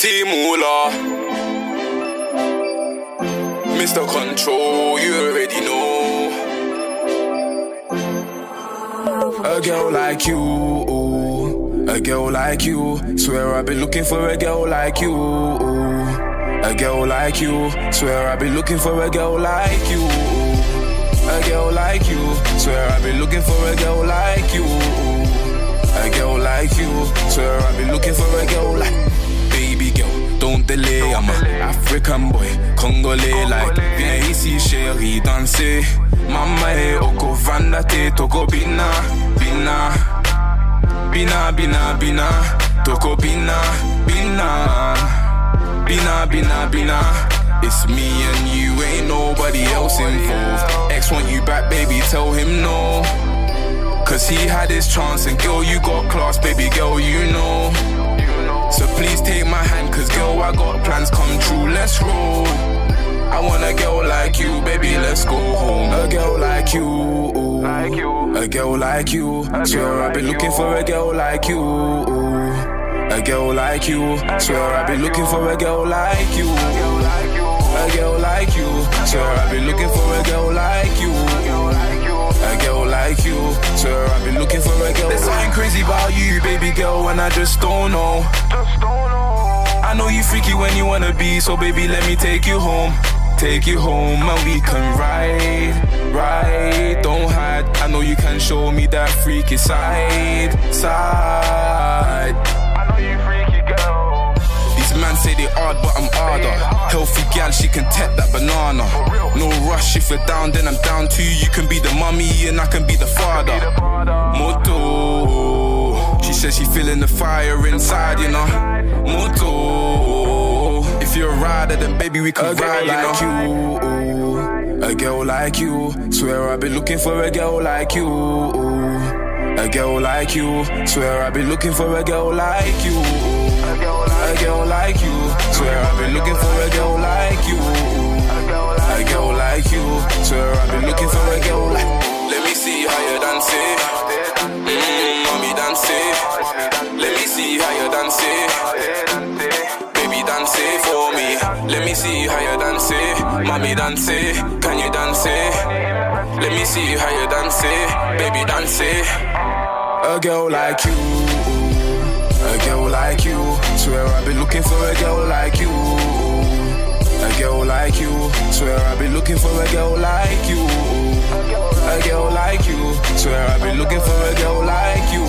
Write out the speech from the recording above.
T Mulla. Mr. Control, you already know. A girl like you, a girl like you. Swear I've been looking for a girl like you. A girl like you, swear I've been looking for a girl like you. A girl like you, swear I've been looking for a girl like you. A girl like you, swear I've been looking for a girl African boy, Congolais like Viens ici chérie, danser Mama e oko vanda te toko bina, bina. Bina, bina, bina Toko bina, bina. Bina, bina, bina. It's me and you, ain't nobody else involved. Ex want you back, baby, tell him no. Cause he had his chance and girl, you got class, baby girl, you know. So please take my hand, cause girl, I got plans come true, let's roll. I want a girl like you, baby, let's go home. A girl like you, Like you. a girl like you. Swear I've been looking for a girl like you. A girl like you. Swear I've been looking for a girl like you. A girl like you. Swear I've been looking for a girl like you. Like you. A girl like you, swear I've been looking for a girl. There's something crazy about you, baby girl, and I just don't know. Just don't know. I know you freaky when you wanna be, so baby, let me take you home. Take you home and we can ride, ride. Don't hide. I know you can show me that freaky side, side. I know you freaky girl. These man say they hard, but I'm harder. Healthy gal, she can tap that banana. No rush, if you're down, then I'm down too. You can be the mummy and I can be the father. The father. Moto. She says she feeling the fire inside, you know. Then baby we girl ride, you like know. A girl like you, swear I've been looking for a girl like you. A girl like you, swear I've been looking for a girl like you. A girl like A girl like you, swear I've been looking for a girl like you. a girl like A girl like you, swear I've been looking for a girl like. Let me see how you dance it. Mm, mommy dance it. Let me see how you dance it me see how you dance it. Mommy dance it. Can you dance it? Let me see how you dance it. Baby dance it. A girl like you. A girl like you. Swear I've been looking for a girl like you. A girl like you. Swear I've been looking for a girl like you. A girl like you. Swear I've been looking for a girl like you.